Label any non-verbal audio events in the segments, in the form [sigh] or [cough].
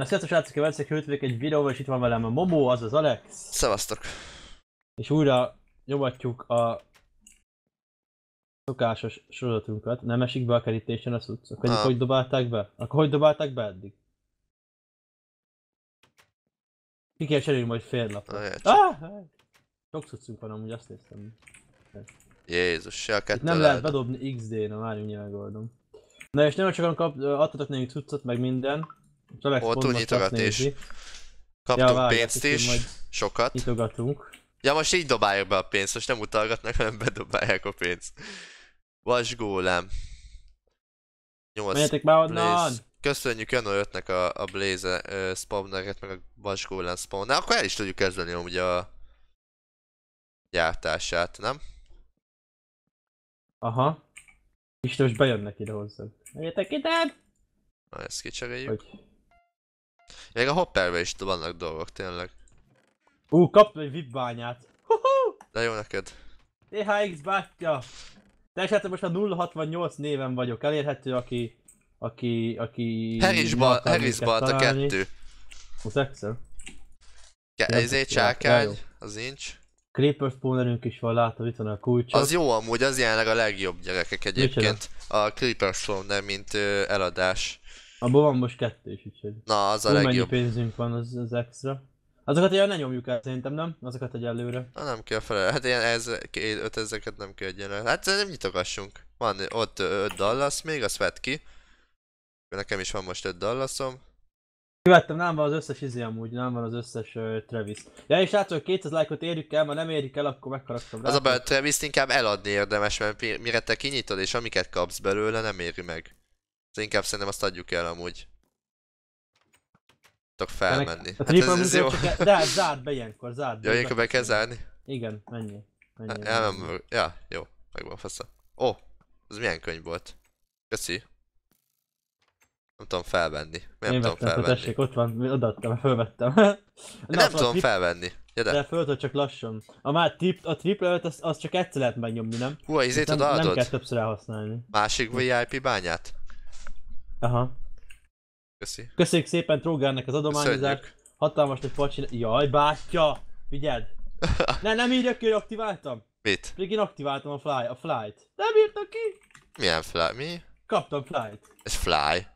Na sziasztok srácok, én veszek hőtvék egy videóval, és itt van velem a az az Alex. Szevasztok. És újra nyomatjuk a szokásos sorozatunkat. Nem esik be a kerítésen a cucc? Akkor Nem. hogy dobálták be? Akkor hogy dobálták be eddig? Ki kell cserélni majd fél napra. Na, értsd. Ah! Sok cuccunk van amúgy, azt néztem. Jézus, se a kettő nem lehet bedobni XD-n, várjunk mindjárt megoldom. Na és nagyon sokan kap, adtatok nekünk cuccot, meg minden. És Alex Ó, pont most túlnyitogat azt is. nézi. Kaptunk Ja, pénzt is, majd- sokat. Nyitogatunk. Ja, most így dobáljuk be a pénzt, most nem utalgatnak, hanem bedobálják a pénzt. Vas gólem. 8 Menjetek onnan! Blaze. Köszönjük Jano 5-nek a, a Blaze uh, spawneret, meg a Vas gólem spawner. Akkor el is tudjuk kezdeni amúgy a gyártását, nem? Aha. És most bejönnek ide hozzánk. Menjetek ide! Na, ezt kicseréljük. Hogy... Még a hopperbe is vannak dolgok, tényleg. Ú, kaptam egy VIP bányát. De jó neked. THX bátya! Te most a 068 néven vagyok elérhető, aki... Aki... Aki... Harrisban minket a kettő. Az Excel. Ezért. Ja, csákány, az nincs. Creeper spawnerünk is van, látod, itt van a kulcsok. Az jó amúgy, az jelenleg a legjobb gyerekek egyébként. A Creeper Spawner, mint ö, eladás. Abban van most kettő is, úgyhogy... Na, az a Hú, mennyi legjobb. pénzünk van az, az extra. Azokat ilyen ne nyomjuk el szerintem, nem? Azokat egy előre. Na, nem kell fel. Hát ilyen ez, két, öt ezeket nem kell egyenlően. Hát nem nyitogassunk. Van ott 5 Dallas még, azt vett ki. Nekem is van most 5 Dallasom. Kivettem, nem van az összes izé amúgy, nem van az összes uh, Travis. Ja és látszol, hogy 200 lájkot érjük el, ha nem érik el, akkor megharagtam Az a baj, a travis inkább eladni érdemes, mert mire te kinyitod és amiket kapsz belőle, nem éri meg. Ez inkább szerintem azt adjuk el amúgy. Tudok felmenni. Hát ez, ez jó. csak, de hát zárd be ilyenkor, zárd Ja, ilyenkor be kell zárni? Igen, mennyi. mennyi. Ja, nem, ja, jó, megvan fasza. Ó, oh, ez milyen könyv volt? Köszi. Nem tudom felvenni. Nem Én tudom vettem, fel, felvenni. tessék, ott van, odaadtam, fölvettem. nem tudom felvenni. Ja, De de. föltől csak lassan. A már trip, a triple az, az csak egyszer lehet megnyomni, nem? Hú, a izét nem, nem kell odaadod? többször elhasználni. Másik VIP bányát? Aha. Köszi. Köszönjük szépen Trógernek az adományozást. Hatalmas nagy pacsi... Jaj, bátya! Figyeld! [laughs] Ne, nem írja ki, hogy aktiváltam. Mit? Pedig én aktiváltam a, fly, a flight. Nem írta ki! Milyen fly? Mi? Kaptam flight. Ez fly.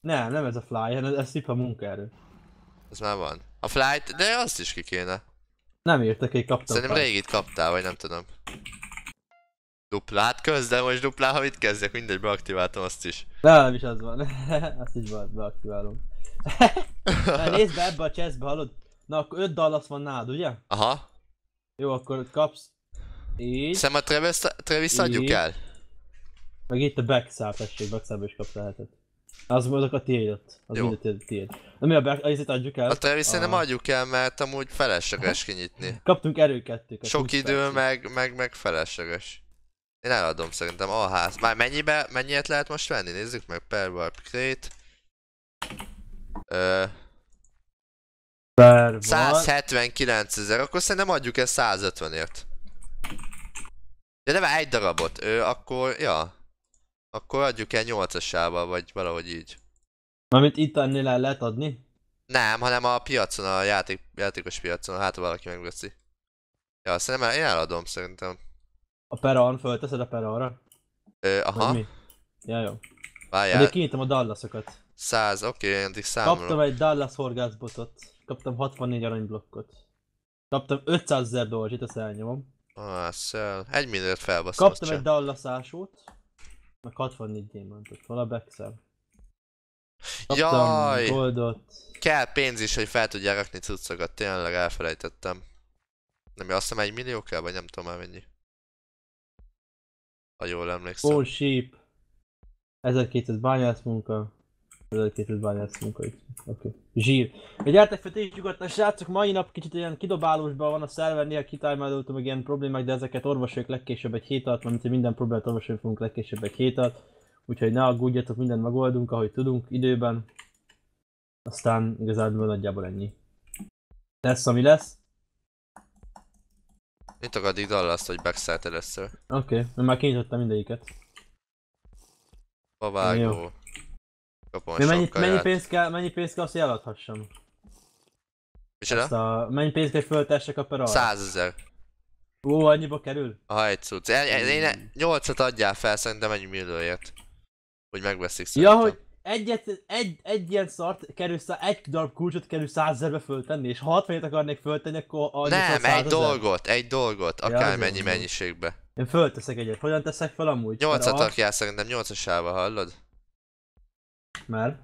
Nem, nem ez a fly, hanem ez, ez szipa munkaerő. Ez már van. A flight, de azt is ki kéne. Nem írta ki, kaptam Szerintem flight. régit kaptál, vagy nem tudom. Duplát köz, de most duplá, ha mit kezdjek, mindegy, beaktiváltam azt is. Nem is az van. [laughs] Azt is be, beaktiválom. [laughs] Na, nézd be ebbe a chestbe, hallod? Na akkor 5 Dallas van nálad, ugye? Aha. Jó, akkor kapsz így, Hiszem a Travis, Travis adjuk el. meg itt a backszáll, tessék, backszállba is kapsz lehetett. Az azok a tiéd ott. Az Jó. mind a tiéd. Na mi a back, azért adjuk el? A Travis nem A- adjuk el, mert amúgy felesleges kinyitni. Kaptunk erőkettőket. Sok 20 idő, percig. meg, meg, meg felesleges. Én eladom szerintem a ház. Már mennyibe, mennyiet lehet most venni? Nézzük meg, per warp crate. Ö, Per van. 179 ezer, akkor szerintem adjuk el 150-ért. Ja de már egy darabot, ö, akkor, ja. Akkor adjuk el 8-asával, vagy valahogy így. Mármint itt ennél el lehet adni? Nem, hanem a piacon, a játék, játékos piacon, hát valaki megveszi. Ja, szerintem én eladom szerintem. A peron, fölteszed a peronra? Ö, Vagy aha, mi? Ja, jó. várjál. Addig kinyitom a Dallasokat. 100, oké, okay, addig számolom. Kaptam egy Dallas horgászbotot. Kaptam 64 aranyblokkot. Kaptam 500 ezer dollárt, itt azt elnyomom. Ah, szel. Egy milliót felbaszom. Kaptam egy Dallas ásót. Meg 64 gyémántot. Hol a backsell? Kaptam Jaj! goldot. Kell pénz is, hogy fel tudják rakni cuccokat, tényleg elfelejtettem. Nem, azt hiszem egy millió kell, vagy nem tudom már mennyi. Ha jól emlékszem. All sheep. 1200 bányász munka. 1200 bányász munka. Oké. Okay. Zsír. Gyertek fel, is nyugodtan, srácok, mai nap kicsit ilyen kidobálósban van a szerver, néha kitájmálódtam meg ilyen problémák, de ezeket orvosoljuk legkésőbb egy hét alatt, mert minden problémát orvosolni fogunk legkésőbb egy hét alatt. Úgyhogy ne aggódjatok, mindent megoldunk, ahogy tudunk, időben. Aztán igazából nagyjából ennyi. Lesz, ami lesz. Nyitok addig Dallas-t, hogy backstart először. Oké, okay. már kinyitottam mindegyiket. Bavágó. Kapom a Mi mennyi, mennyi, pénz kell, mennyi pénz kell, azt hogy eladhassam? Micsoda? A, mennyi pénz kell, föltessek a per Százezer. Ó, annyiba kerül? Ha egy cucc. Én, én, én nyolcat adjál fel, szerintem ennyi millióért. Hogy megveszik Ja, szerintem. hogy egyet, egy, egy ilyen szart kerül, szá, egy darab kulcsot kerül százezerbe föltenni, és ha 60 akarnék föltenni, akkor annyit Nem, a egy 100 000. dolgot, egy dolgot, Ja, akár az mennyi jó. mennyiségbe. Én fölteszek egyet. Hogyan teszek fel amúgy? Nyolcat Per a- rakjál szerintem, nyolcasába, hallod? Mert?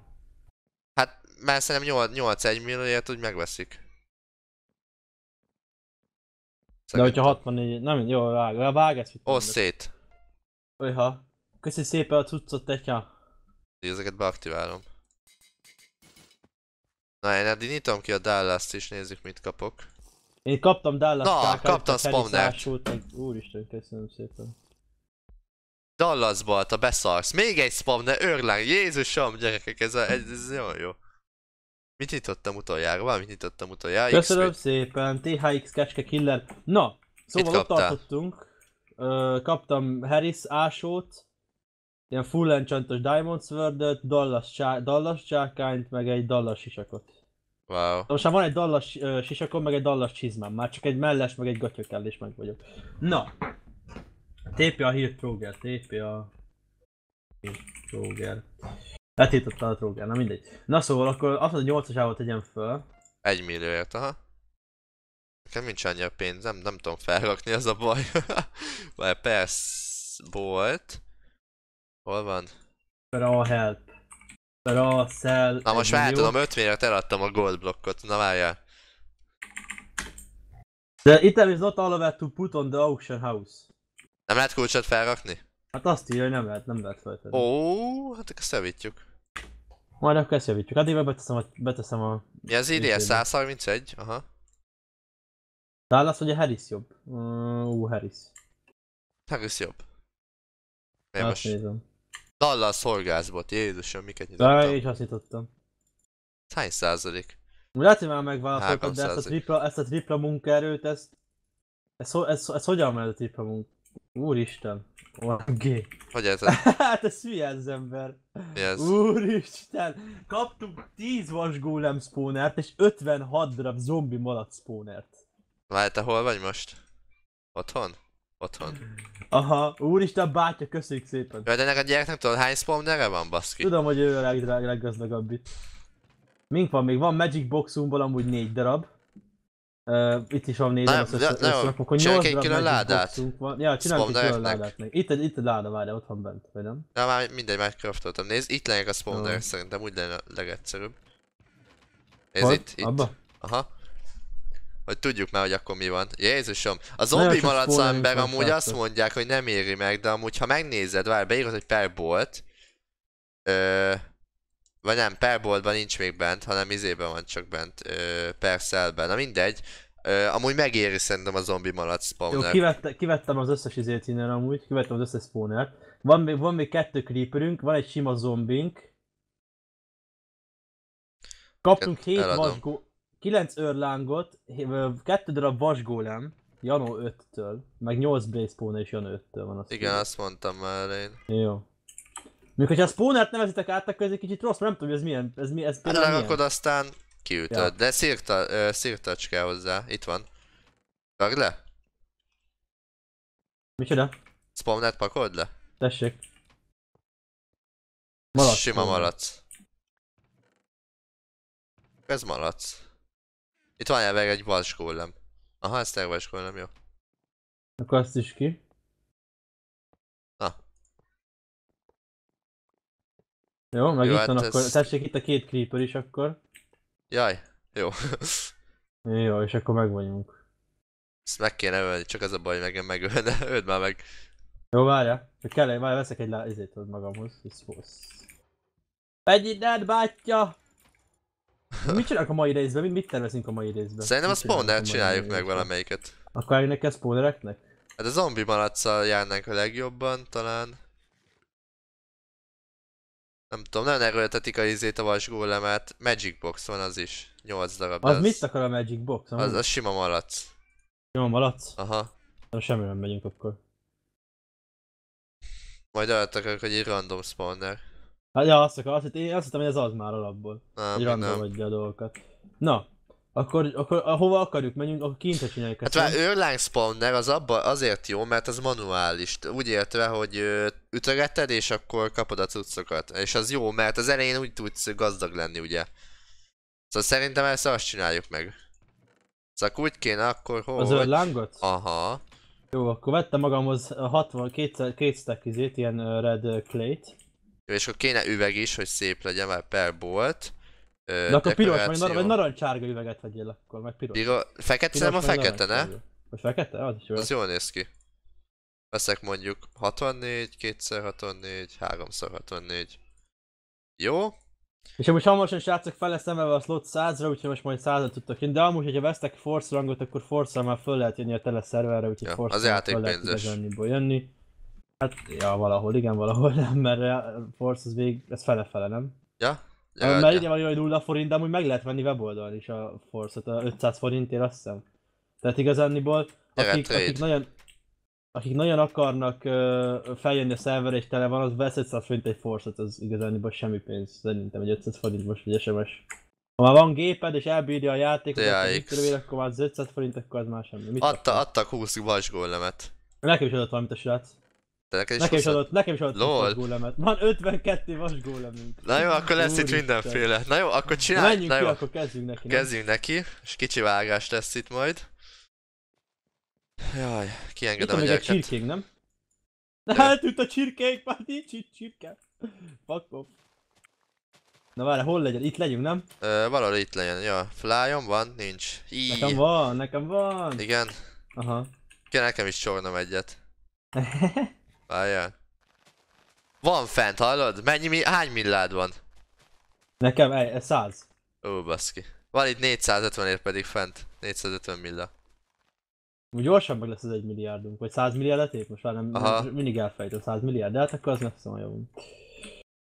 Hát, mert szerintem 8, 8 1 millióért úgy megveszik. De hogyha 64, nem, jó, vág, vág, ezt mit Osz szét. Olyha. Köszi szépen a cuccot, tetya. Ezeket beaktiválom. Na, én eddig nyitom ki a Dallas-t is, nézzük mit kapok. Én kaptam Dallas Na, kákát, kaptam spawnert. Úristen, köszönöm szépen. Dallasba, te beszarsz. Még egy spawner, őrláng. Jézusom, gyerekek, ez, a, ez, ez nagyon jó. Mit nyitottam utoljára? Valamit nyitottam utoljára. Köszönöm szépen, THX Kecske Killer. Na, szóval ott tartottunk. Ö, kaptam Harris ásót, ilyen full enchantos Diamond sword Dallas, csá- Dallas csákányt, meg egy Dallas sisakot. Wow. Most már van egy Dallas ö, sisakom, meg egy Dallas csizmám. Már csak egy melles, meg egy gatya kell, és meg vagyok. Na. A hírt Troger, TP a Troger. Letiltotta a Troger, na mindegy. Na szóval akkor azt mondja, 8 ásával tegyem föl. Egy millióért, aha. Nekem nincs annyi a pénz, nem, nem tudom felrakni, az a baj. [laughs] Vagy persze volt. Hol van? Per a help. Per a sell. Na most már tudom, 50 eladtam a gold blokkot, na várjál. The item is not allowed to put on the auction house. Nem lehet kulcsot felrakni? Hát azt írja, hogy nem lehet, nem lehet feltenni. Ó, hát akkor szevítjuk. Majd akkor ezt javítjuk. Addig beteszem a, beteszem a... Mi az ID? Működik. 131? Aha. Dallas vagy a Harris jobb? Uh, Ú, Harris. Harris jobb. Én Azt most nézem. Dallas horgászbot, Jézusom, miket De nyitottam. így használtam. Hány százalék? Lehet, hogy már megválaszoltad, de ezt a 300. tripla, ezt a tripla munkaerőt, ezt... Ez, ho- ez, ez hogyan megy a tripla munka? Úristen. Gé. Hogy ez? [laughs] hát ez hülye ez az ember. Mi ez? Úristen. Kaptunk 10 vasgólem spawnert és 56 darab zombi malac spawnert. Várj, te hol vagy most? Otthon? Otthon. Aha, úristen bátya, köszönjük szépen. Jaj, de ennek a gyereknek tudod hány spawnere van, baszki? Tudom, hogy ő a legdrág, leggazdagabb itt. Mink van még? Van Magic Boxunkból amúgy 4 darab. Uh, itt is van 4 Na, darab, azt de- össze- de jó, összerakom, akkor csináljuk 8 egy darab külön ládát. Van. Ja, csináljuk egy külön ládát meg. Itt, itt a láda, várja, ott van bent, vagy nem? Ja, már mindegy, megcraftoltam. Nézd, itt lennek a spawnerek Jó. szerintem, úgy lenne a legegyszerűbb. Hol? itt, itt. Abba? Aha. Hogy tudjuk már, hogy akkor mi van. Jézusom, a zombi malac ember amúgy azt mondják, hogy nem éri meg, de amúgy ha megnézed, várj, beírod, hogy per bolt. Ö, vagy nem, per boltban nincs még bent, hanem izében van csak bent, ö, per cellben. Na mindegy. Ö, amúgy megéri szerintem a zombi malac Jó, spawner. kivette, kivettem az összes izét innen amúgy, kivettem az összes spawnert. Van még, van még kettő creeperünk, van egy sima zombink. Kaptunk Ket- 7 eladom. vasgó... 9 őrlángot, 2 darab vasgólem, Janó 5-től, meg 8 blaze spawner is Janó 5-től van azt Igen, azt mondtam már elején. Jó. Még hogyha a spawnert nevezitek át, akkor ez egy kicsit rossz, mert nem tudom, ez milyen, ez, mi, ez Hát például milyen. lerakod, aztán kiütöd. Ja. De szirta, ö, szirtacs kell hozzá. Itt van. Rakd le. Micsoda? Spawnert pakold le. Tessék. Malac Sima malac. Ez malac. Itt van elveg egy vasgólem. Aha, ez tényleg vasgólem, jó. Akkor azt is ki. Na. Jó, meg Jó, itt hát van akkor, ez- tessék itt a két creeper is akkor. Jaj, jó. [laughs] Jó, és akkor meg vagyunk. Ezt meg kéne ölni, csak az a baj, hogy engem megölne. [laughs] Öld már meg. Jó, várja. Csak kell, várja, veszek egy lá... ott magamhoz. Fosz. Egy innen, bátya! Mit csinálunk a mai részben? Mit, mit tervezünk a mai részben? Szerintem a spawnert csináljuk meg valamelyiket. Akkor elég kell spawnereknek? Hát a zombi malacsal járnánk a legjobban, talán. Nem tudom, nagyon erőltetik a izét a vasgólemet. Magic box van az is. 8 darab. Az, de mit akar a Magic Box? Az, az sima malac. Jó, malac? Aha. Na, semmi nem megyünk akkor. Majd olyat akarok, hogy egy random spawner. Hát ja, azt akar, azt, én azt hittem, hogy ez az már alapból. Nem, Hogy random adja a dolgokat. Na, akkor, akkor hova akarjuk menjünk, akkor kintre csináljuk Hát már Erlang Spawner az abba azért jó, mert az manuális. Úgy értve, hogy ütögeted, és akkor kapod a cuccokat. És az jó, mert az elején úgy tudsz gazdag lenni, ugye. Szóval szerintem ezt azt csináljuk meg. Szóval úgy kéne akkor, hogy... Az örlángot? Aha. Jó, akkor vettem magamhoz a 60, két, két stack izét, ilyen red clay-t. Jó, és akkor kéne üveg is, hogy szép legyen már per bolt. Ö, De akkor piros, vagy, nar- vagy narancsárga üveget vegyél akkor, meg piros. Piro... Fekete, Piros, nem a fekete, ne? Vagy fekete? Az is jó. Az jól néz ki. Veszek mondjuk 64, 2x64, 3x64. Jó? És most hamarosan srácok fel lesz emelve a slot 100-ra, úgyhogy most majd 100 tudtok jönni, de amúgy, hogyha vesztek Force rangot, akkor force már föl lehet jönni a tele szerverre, úgyhogy Ja, force az játék föl lehet jönni. Hát, ja, valahol igen, valahol nem, mert a Force az végig, ez fele-fele, nem? Ja? Ja, mert ja. ide van olyan 0 forint, de amúgy meg lehet venni weboldalon is a Force-ot, a 500 forintért azt hiszem. Tehát igazániból, akik, akik nagyon akik nagyon akarnak uh, feljönni a szerverre és tele van, az vesz 500 forint egy Force-ot, az igazániból semmi pénz, szerintem egy 500 forint most egy SMS. Ha már van géped és elbírja a játékot, akkor, akkor már az 500 forint, akkor az már semmi. Mit Adta, adtak 20 vasgólemet. Nekem is adott valamit a srác. De neked is Nekem is 20 adott, nekem is adott Lol. egy gólemet. Van 52 vasgólemünk. Na jó, akkor lesz itt Úristen. mindenféle. Na jó, akkor csinálj. menjünk Na ki, jó, akkor kezdjünk neki. nem? kezdjünk neki. És kicsi vágás lesz itt majd. Jaj, Itt kiengedem van a gyereket. csirkénk, nem? De- Eltűnt a csirkénk, már nincs itt csirke. Fuck off. Na várj, hol legyen? Itt legyünk, nem? Ö, valahol itt legyen, ja. Flyom van? Nincs. Nekem Így. van, nekem van. Igen. Aha. Kell nekem is csornom egyet. [laughs] Várjál. Van fent, hallod? Mennyi, mi, hány millád van? nekem, ez 100. Ó, baszki. Van itt 450 ér pedig fent. 450 milla. Úgy gyorsan meg lesz az 1 milliárdunk, vagy 100 milliárd ép, most már nem, Aha. nem mindig elfejtem 100 milliárd, de hát akkor az lesz olyan jó.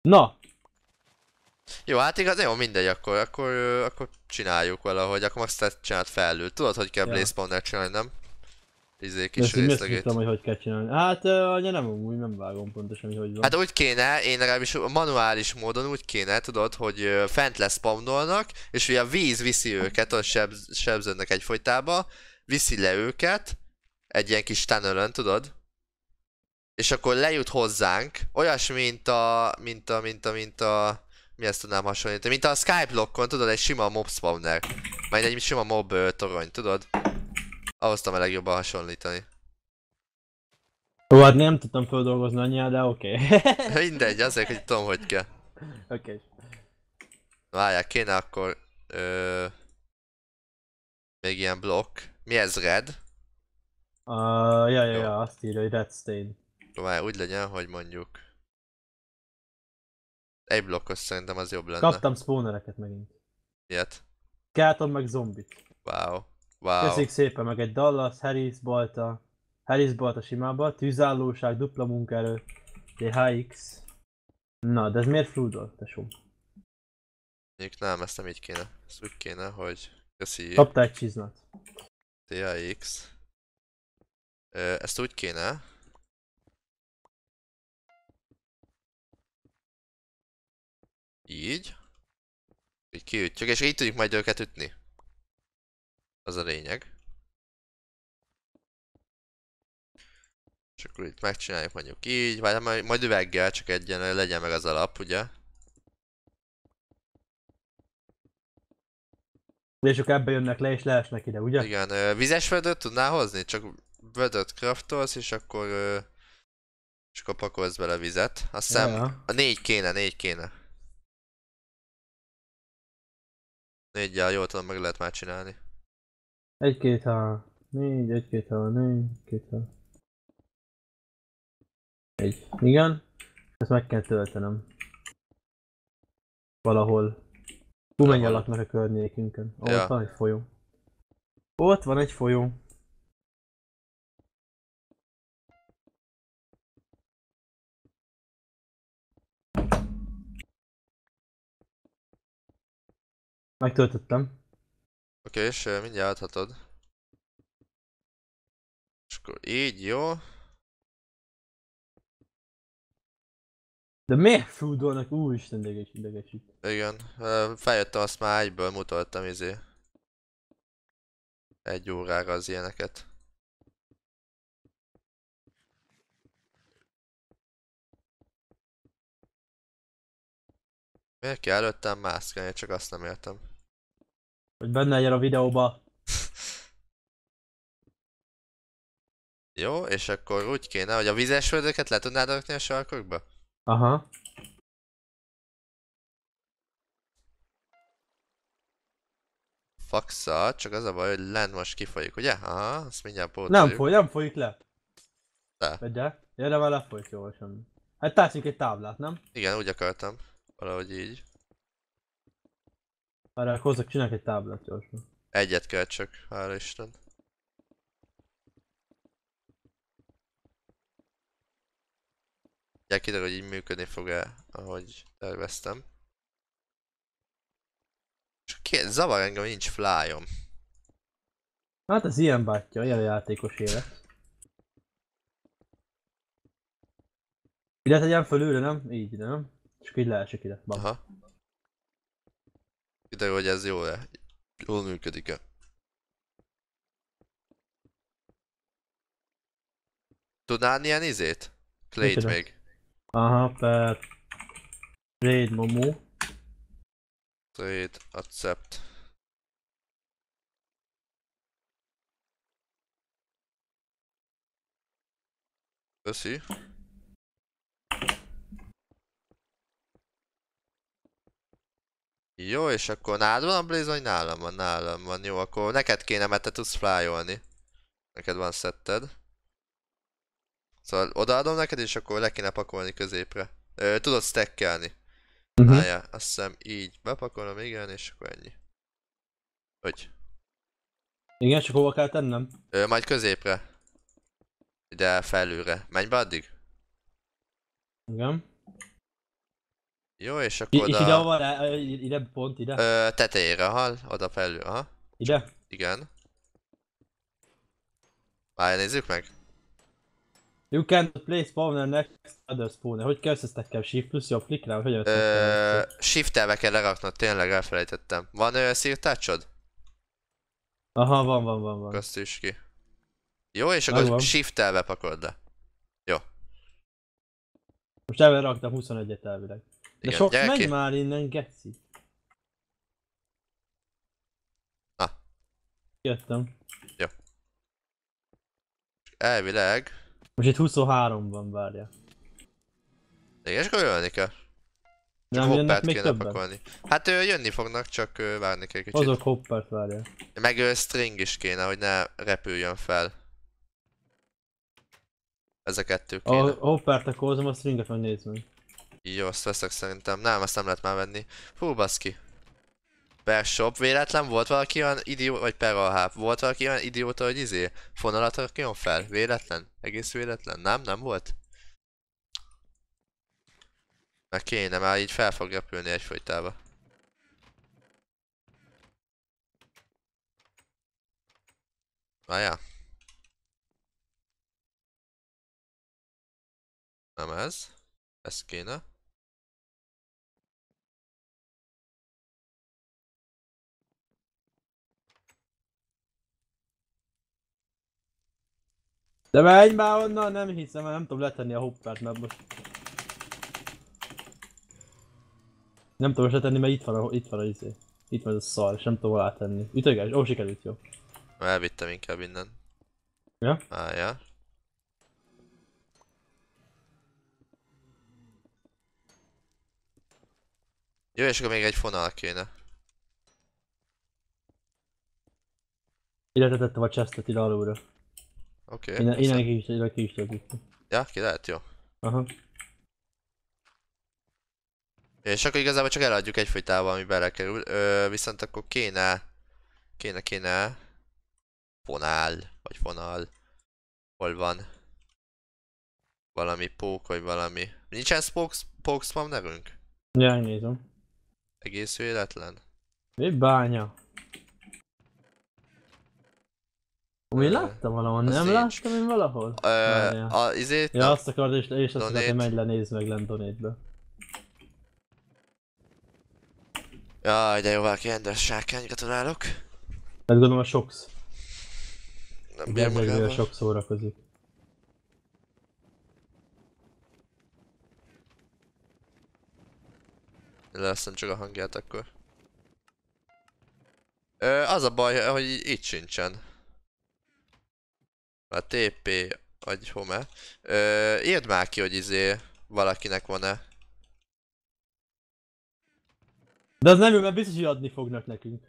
Na, Jó, hát igaz, jó, mindegy, akkor, akkor, akkor csináljuk valahogy, akkor most ezt csinált felül. Tudod, hogy kell Ja. Blaze csinálni, nem? Izé kis ezt részlegét. tudom, hogy hogy kell csinálni. Hát, anya nem úgy, nem vágom pontosan, hogy hogy van. Hát úgy kéne, én legalábbis manuális módon úgy kéne, tudod, hogy fent lesz spawnolnak, és ugye a víz viszi őket, ott sebz, sebződnek egyfolytába, viszi le őket, egy ilyen kis tunnelön, tudod? És akkor lejut hozzánk, olyasmi, mint a, mint a, mint a, mint a, mi ezt tudnám hasonlítani, mint a Skyblockon, tudod, egy sima mob spawner, majd egy sima mob torony, tudod? Ahhoz tudom a legjobban hasonlítani. Ó, hát nem tudtam feldolgozni annyira, de oké. [laughs] Mindegy, azért, hogy tudom, hogy kell. Oké. Várják, kéne akkor... Ö, még ilyen blokk. Mi ez red? Uh, ja, ja, Jó. ja, azt írja, hogy Red Stain. Akkor Várj, úgy legyen, hogy mondjuk... Egy blokkos szerintem az jobb lenne. Kaptam spawnereket megint. Ilyet. Kelton meg zombit. Wow. Wow. Köszönjük szépen, meg egy Dallas, Harris Balta, Harris Balta simába, tűzállóság, dupla munkaerő, DHX. Na, de ez miért fludol, tesó? Mondjuk nem, ezt nem így kéne. Ezt úgy kéne, hogy... Köszi. Kaptál egy csizmát. TAX. Ö, ezt úgy kéne. Így. Így kiütjük, és így tudjuk majd őket ütni. Az a lényeg. És akkor itt megcsináljuk mondjuk így, vagy majd, majd üveggel, csak egyen legyen meg az alap, ugye? És akkor ebbe jönnek le és leesnek ide, ugye? Igen, vizes vödöt tudnál hozni? Csak vödöt craftolsz, és akkor... És akkor pakolsz bele vizet. Azt hiszem, Ja. a négy kéne, négy kéne. Négyel jól tudom, meg lehet már csinálni. Egy, két, ha, négy, egy, két, ha, négy, két, ha. Egy. Igen. Ezt meg kell töltenem. Valahol. Hú, mennyi Valahol. laknak a környékünkön. Ott Ja. van egy folyó. Ott van egy folyó. Megtöltöttem. Oké, és mindjárt adhatod. És akkor így, jó. De miért foodolnak? Úristen, ideges, idegesít. Igen, feljöttem azt már egyből mutattam izé. Egy órára az ilyeneket. Miért kell előttem mászkálni? Csak azt nem értem. Hogy benne legyen a videóba. Jó, és akkor úgy kéne, hogy a vizes földöket le tudnád rakni a sarkokba? Aha. Faxa, csak az a baj, hogy lent most kifolyik, ugye? Aha, azt mindjárt pótoljuk. Nem foly, nem folyik le. Le. Vagy de? Ja, de már lefolyik jól semmi. Hát tárcunk egy táblát, nem? Igen, úgy akartam. Valahogy így. Arra akkor hozzak, csinálok egy táblát gyorsan. Egyet kell csak, hála Isten. Ugye kiderül, hogy így működni fog-e, ahogy terveztem. Csak ki, zavar engem, hogy nincs flyom. Hát ez ilyen bátyja, ilyen játékos élet. Ide tegyen fölülre, nem? Így, nem? És akkor így leesik ide. Bam. Aha. Kiderül, hogy ez jól-e. Jól működik-e. Tudnál ilyen izét? Clay-t még. Aha, per... Raid Momo. Trade, accept. Köszi. Jó, és akkor nálad van a Blaze, vagy nálam van? Nálam van. Jó, akkor neked kéne, mert te tudsz flyolni. Neked van szetted. Szóval odaadom neked, és akkor le kéne pakolni középre. Ö, tudod stackelni. Uh-huh. Várjál, azt hiszem így bepakolom, igen, és akkor ennyi. Hogy? Igen, csak hova kell tennem? Ö, majd középre. Ide felülre. Menj be addig? Igen. Jó, és I- akkor és oda... ide hova? Re- ide pont, ide? Ö, tetejére, hal? Oda felül, aha. Ide? Igen. Várj, nézzük meg. You can place spawner next other spawner. Hogy kell összesztekkel? Shift plusz jobb klikre? Vagy hogyan Ö, összesztekkel? Shift-elve kell leraknod, tényleg elfelejtettem. Van ö, szírtácsod? Aha, van, van, van, van. Azt is ki. Jó, és akkor Megvan. Shift-elve pakold le. Most elve raktam 21-et elvileg. De Igen, sok menj ki. már innen, geci. Na. Jöttem. Elvileg. Most itt 23 van, várja. Igen, és akkor ölni kell. Csak Nem hoppert még kéne többen? pakolni. Hát ő, jönni fognak, csak várni kell kicsit. Hozok hoppert, várja. Meg ö, string is kéne, hogy ne repüljön fel. Ez a kettő A kéne. hoppert akkor hozom, a stringet meg nézd meg. Jó, azt veszek szerintem. Nem, azt nem lehet már venni. Fú, baszki. Per shop, véletlen volt valaki olyan idió, vagy per alháp, volt valaki olyan idióta, hogy izé, fonalat rakjon fel? Véletlen? Egész véletlen? Nem? Nem volt? Mert kéne, már így fel fog repülni egyfolytába. Várjál. Nem ez. Ez kéne. De menj már onnan, nem hiszem, mert nem tudom letenni a hoppert, mert most... Nem tudom most letenni, mert itt van a, itt van a izé. Itt van ez a szar, és nem tudom hol tenni. Ütöges, ó sikerült jó. Elvittem inkább innen. Ja? Várjál. Jó, és akkor még egy fonal kéne. Ide tettem a chestet ide alulra. Oké. Innen, Okay, innen ki is, innen ki is tudjuk. Ja, ki lehet, jó. Aha. És akkor igazából csak eladjuk egyfolytában, ami belekerül. Ö, viszont akkor kéne... Kéne, kéne... Fonál, vagy fonal. Hol van? Valami pók, vagy valami. Nincsen spoke, spoke spawnerünk? Ja, nézem. Egész véletlen? Mi bánya? Én láttam valahol, nem nincs. láttam én valahol? Ö, Várjál. a, izét, ja, azt akarod és, és azt akarod, hogy menj le, nézd meg lent donétbe. Jaj, de jó, valaki rendes sárkány, gratulálok. Hát gondolom a Sox. Nem bír magával. A Sox szórakozik. Leszem csak a hangját akkor. Ö, az a baj, hogy itt sincsen. A TP, vagy home. Ö, írd már ki, hogy izé valakinek van-e. De az nem jó, mert biztos, hogy adni fognak nekünk.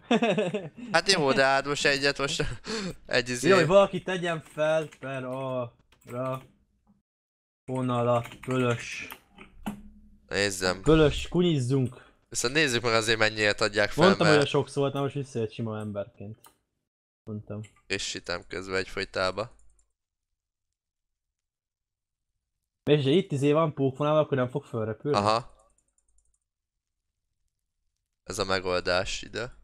[laughs] Hát jó, de hát most egyet, most [laughs] egy izé. Jó, hogy valaki tegyen fel per a ra vonalat, pölös, Nézzem. pölös, kunyizzunk. Viszont nézzük meg azért mennyire adják fel, Mondtam, hogy a mert sok szólt, most visszajött sima emberként. Mondtam. frissítem közben egyfolytába. És ha itt izé van pókfonál, akkor nem fog felrepülni? Aha. Ez a megoldás ide.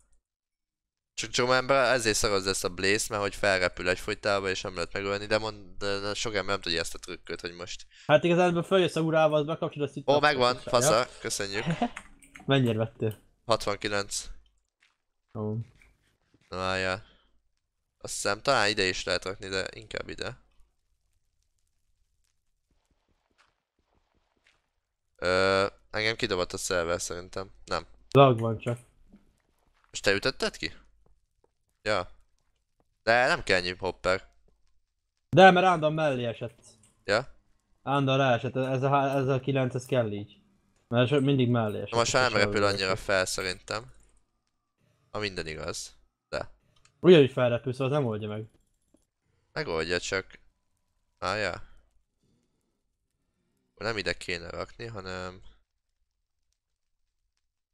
Csak csak ember ezért szaroz ezt a Blaze, mert hogy felrepül egyfolytába és nem lehet megölni, de, mond, de, de sok ember nem tudja ezt a trükköt, hogy most. Hát igazából följössz a urával, az bekapcsolod azt itt. Ó, megvan, Ja. fasza, köszönjük. [laughs] Mennyire vettél? 69. Ó. Na várjál. Azt hiszem talán ide is lehet rakni, de inkább ide. Ö, engem kidobott a szerver szerintem. Nem. Lag van csak. Most te ütötted ki? Ja. De nem kell ennyi hopper. De, mert állandóan mellé esett. Ja? Állandóan ráesett, ez a, ez a 9, ez kell így. Mert mindig mellé esett. Most már nem és repül annyira fel szerintem. Ha minden igaz. Ugyanúgy felrepül, szóval nem oldja meg. Megoldja csak. Á, ja. Nem ide kéne rakni, hanem...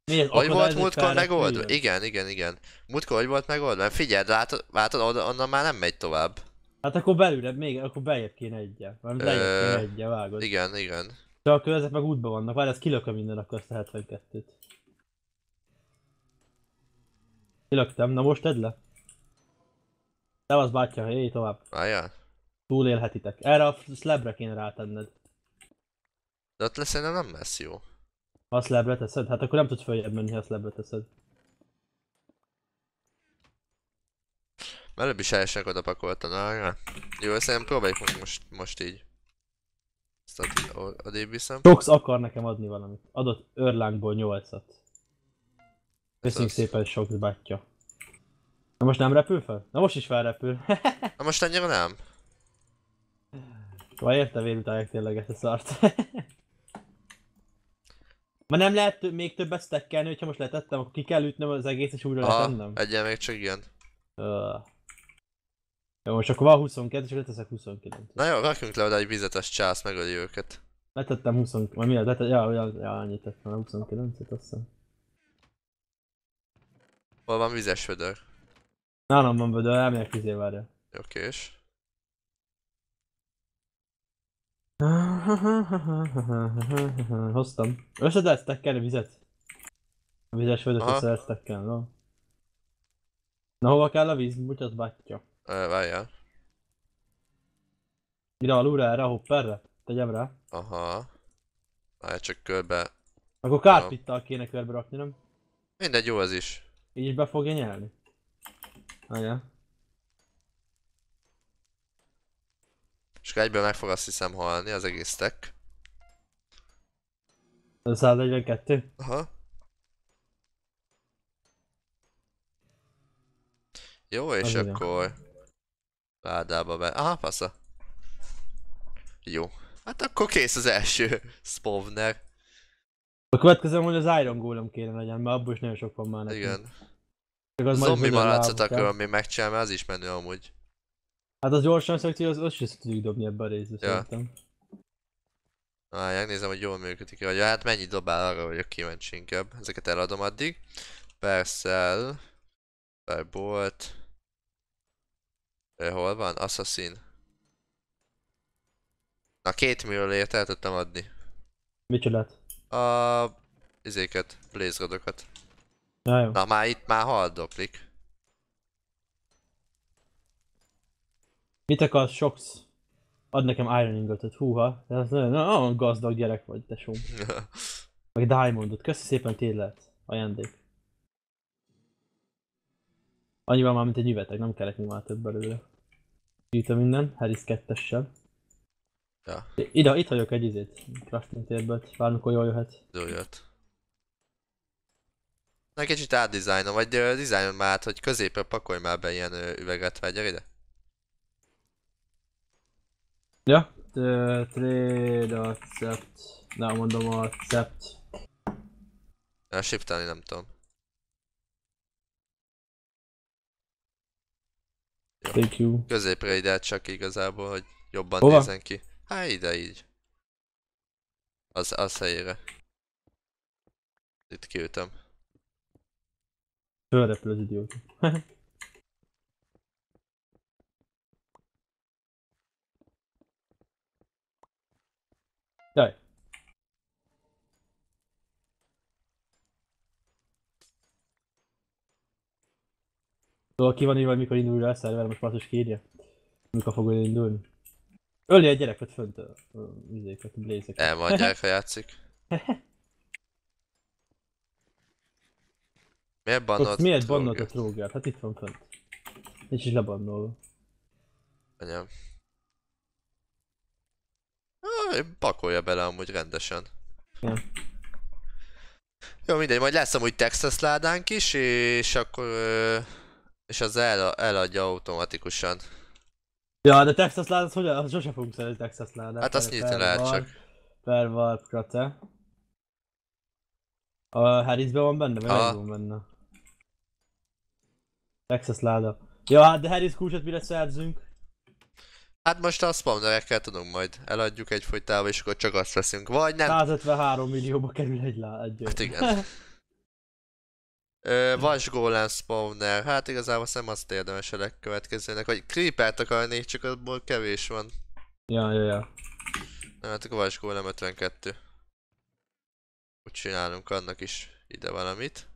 Miért? Hogy volt múltkor megoldva? Igen, igen, igen. Múltkor hogy volt megoldva? Figyeld, látod, látod oda, onnan már nem megy tovább. Hát akkor belőle, még, akkor beljebb kéne egyel. Vagy lejjebb kéne egyel, vágod. Igen, igen. De akkor ezek meg útban vannak, várj, ez kilököm minden akkor azt a 72-t. Kilöktem, na most tedd le. Szevasz bátya, hé, tovább. Várjál. Túlélhetitek. Erre a slabre kéne rátenned. De ott lesz nem lesz jó. Ha a slabre teszed? Hát akkor nem tudsz följebb menni, ha a slabre teszed. Előbb is elsőnek oda pakoltam arra. Jó, szerintem próbáljuk meg most, most így. Ezt ad, odébb viszem. Sox akar nekem adni valamit. Adott Örlángból 8-at. Köszönjük az. szépen Sox bátya. Na most nem repül fel? Na most is felrepül. [laughs] Na most annyira nem. Vagy érte vérutálják tényleg ezt a szart. Ma nem lehet még többet stackelni, hogyha most letettem, akkor ki kell ütnöm az egész és újra letennem? egyen még csak ilyen. Öh. Jó, most akkor van 22 és leteszek 29. Na jó, rakjunk le oda egy vizet, az csász, megöli őket. Letettem 20, vagy mi az? Letettem, ja, ja, ja, annyit tettem, 29-et azt hiszem. Hol van vizes vödör? Nálam van vödör, elmegyek izé várja. Jó, kés. [laughs] Hoztam. Össze lehet stackelni vizet? A vizes vödört Aha. össze lehet stackelni, no? Na hova kell a víz? Mutat bátyja. Ö, várjál. Mire alulra erre a hopperre? Tegyem rá. Aha. Várjál csak körbe. Akkor kárpittal kéne körbe rakni, nem? Mindegy, jó az is. Így is be fogja nyelni. Várjál. És egyből meg fog azt hiszem halni az egész stack. Ez 142. Aha. Jó, és Az akkor... Ládába be... Aha, passza. Jó. Hát akkor kész az első [laughs] spawner. A következő hogy az Iron Golem kéne legyen, mert abból is nagyon sok van már nekünk. Igen. Zombi akarom még megcsinálni, mert az is menő amúgy. Hát az gyorsan szokti, az, az is tudjuk dobni ebbe a részbe Ja. szerintem. Várjál, nézem, hogy jól működik vagy hát mennyi dobál, arra vagyok kíváncsi inkább. Ezeket eladom addig. Per cell. Per bolt. Ö, Hol van? Assassin. Na két millióért el tudtam adni. Micsodát? A... izéket, blaze rodokat. Ja, jó. Na már itt már haldoklik. Mit akarsz, Sox? Ad nekem Iron Ingotot, húha. Ez nagyon, nagyon gazdag gyerek vagy, tesóm. [laughs] Meg Diamondot. Köszi szépen tényleg. Ajándék. Annyival már, mint egy üveteg, nem kellett még már több belőle. Gyűjtöm minden, Harris kettessel. Ja, Ide, itt hagyok egy izét, crafting table bármikor jól jöhet. jó jött. Na kicsit átdizájnom, vagy uh, dizájnon már át, hogy középre pakolj már be ilyen ö, üveget, vagy gyere ide. Ja, trade accept, nem mondom accept. Ja, shiftelni nem tudom. Thank you. Középre ide csak igazából, hogy jobban Hova? nézzen ki. Hát ide így. Az, az helyére. Itt kiütöm. Fölrepül az idióta. [laughs] Jaj. Szóval ki van írva, mikor indul újra a szerver, most már is kírja. Mikor fog indulni. Ölni egy gyereket fönt a, a vizéket, a blézeket. Elmondják, ha játszik. [laughs] Miért bannod? miért bannod a Tróger? trógert? Hát itt van fönt. Nincs is lebannolva. Anyám. Ah, pakolja bele amúgy rendesen. Ja. Jó, mindegy, majd lesz amúgy Texas ládánk is, és akkor... És az el, eladja automatikusan. Ja, de Texas ládát, hogy az sose fogunk szerezni Texas ládát. Hát azt nyitni lehet warp- csak. Per warp krate. A Harrisben van benne, vagy Aha. megvan benne? Texas láda. Ja, hát de Harris kulcsot mire szerzünk? Hát most a spawnerekkel tudunk majd. Eladjuk egyfolytával, és akkor csak azt veszünk. Vagy nem. 153 millióba kerül egy lá, egy Hát igen. [laughs] Ö, Vas Golem Spawner, hát igazából nem azt érdemes a legkövetkezőnek, vagy Creepert akarnék, csak abból kevés van. ja, ja, ja. Na, hát akkor Vas Golem 52. Úgy csinálunk annak is ide valamit.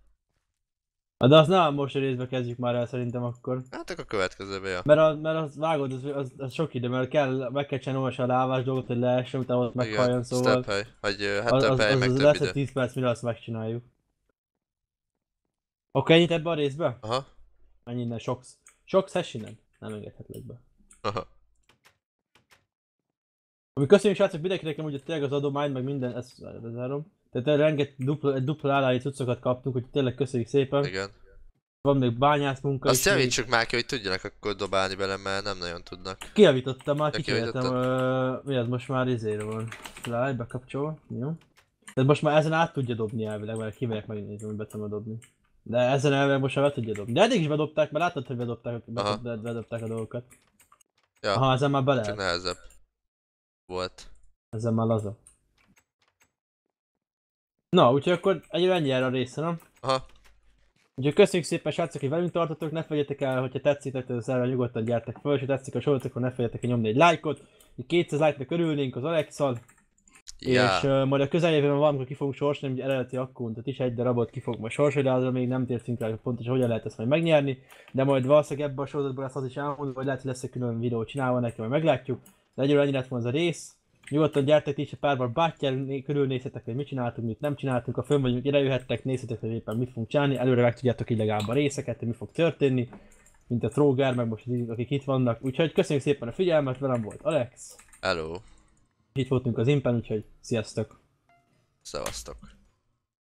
De azt nem most részbe kezdjük már el szerintem akkor. Hát akkor a következőbe, ja. Mert, a, mert az vágod, az, az, az sok idő, mert kell, meg kell csinálni a lávás dolgot, hogy leessen, utána ott meghalljon, szóval... step hely. Vagy hát az, az, hely, az, meg az több lesz idő. egy 10 perc, mire azt megcsináljuk. Oké, ennyit ebbe a részbe? Aha. Mennyi innen? Sok, sok innen? Nem engedhetlek be. Aha. Ami köszönjük srácok mindenkinek, hogy tényleg az adomány, meg minden, ezt bezárom. Tehát renget dupla, dupla állái cuccokat kaptunk, hogy tényleg köszönjük szépen. Igen. Van még bányász munka Azt javítsuk már ki, hogy tudjanak akkor dobálni bele, mert nem nagyon tudnak. Kijavítottam már, uh, mi az most már izére van. Fly, bekapcsolva, jó. Tehát most már ezen át tudja dobni elvileg, mert kivegyek megnézni, hogy be tudom dobni. De ezen elvileg most már be tudja dobni. De eddig is bedobták, mert láttad, hogy bedobták, Aha. be, bedobták a dolgokat. Ja, Aha, ezen már be csak nehezebb. Volt. Ezen már laza. Na, úgyhogy akkor egyre ennyi erre a része, nem? Aha. Úgyhogy köszönjük szépen srácok, hogy velünk tartotok, ne felejtjetek el, hogyha tetszik nektek a szerver, nyugodtan gyertek fel, és ha tetszik a sorozatok, akkor ne felejtjetek el nyomni egy lájkot. Így 200 like-nak örülnénk az Alexal, Ja. és uh, majd a közeljövőben valamikor ki fogunk sorsolni, egy eredeti akkuntot is, egy darabot ki fogunk majd sorsolni, de azra még nem tértünk rá, hogy pontosan hogyan lehet ezt majd megnyerni. De majd valószínűleg ebben a sorozatban lesz az is elmondva, vagy lehet, hogy lesz egy külön videó csinálva neki, majd meglátjuk. De egyről ennyi lett volna ez a rész. Nyugodtan gyertek is a párban bátyján, körülnézhetek, hogy mit csináltunk, mit nem csináltunk, ha fönn vagyunk, ide jöhettek, nézhetek, hogy éppen mit fogunk csinálni, előre meg tudjátok így legalább a részeket, hogy mi fog történni, mint a Tróger, meg most akik itt vannak. Úgyhogy köszönjük szépen a figyelmet, velem volt Alex, Hello. itt voltunk az Impen, úgyhogy sziasztok! Szevasztok.